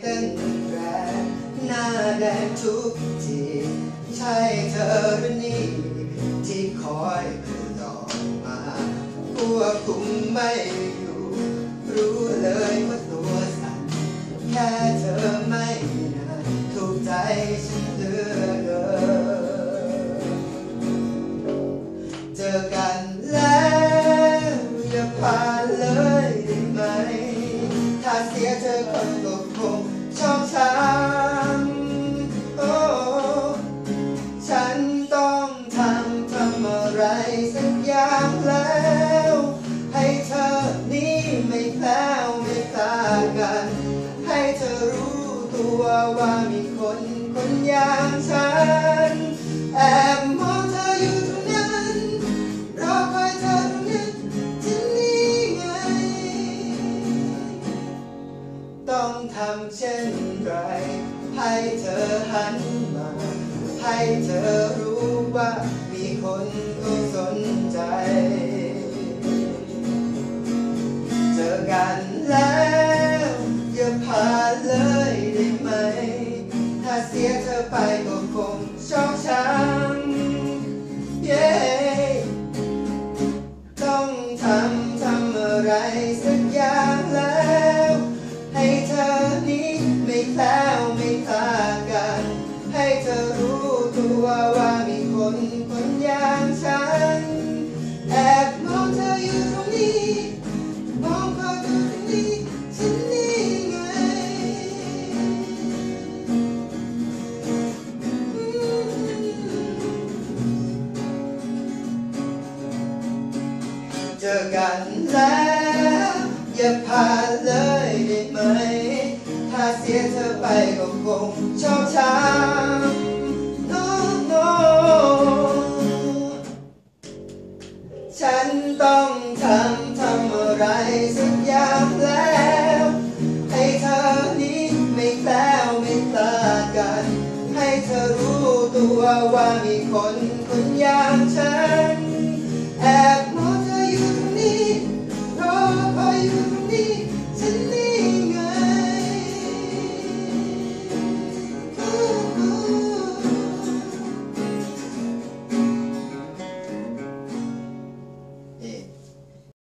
เต้นแรงหน้าแดงทุกทีใช่เธอหรืนี่ ที่คอยคือดอกมาควบคุมไม่อยู่ รู้เลยว่าตัวสั่นแค่เธอไม่นานถูกใจฉันเหลือเกินเจอกันแล้วอย่าผ่านเลยได้ไหม ถ้าเสียเธอคนก็ เธอรู้ตัวว่ามีคนคนอย่างฉัน แอบมองเธออยู่ตรงนั้นรอคอยเธอตรงนั้นที่นี่ไง ต้องทำเช่นไร ให้เธอหันมา ให้เธอรู้ว่ามีคนเขาสน รสักอย่างแล้ว ให้เธอนี้ไม่แคล้วไม่คลาดกัน ให้เธอรู้ตัวว่ามีคนคนอย่างฉัน แอบมองเธออยู่ตรงนี้ มองเขาอยู่ตรงนี้ฉันนี่ไงเจอกันแล้ว อย่าผ่านเลยได้ไหม ถ้าเสียเธอไปก็คงชอบช้ำ no no ฉันต้องทำทำอะไรสักอย่างแล้วให้เธอนี้ไม่แคล้วไม่คลาดกัน ให้เธอรู้ตัวว่ามีคนคนอย่างฉัน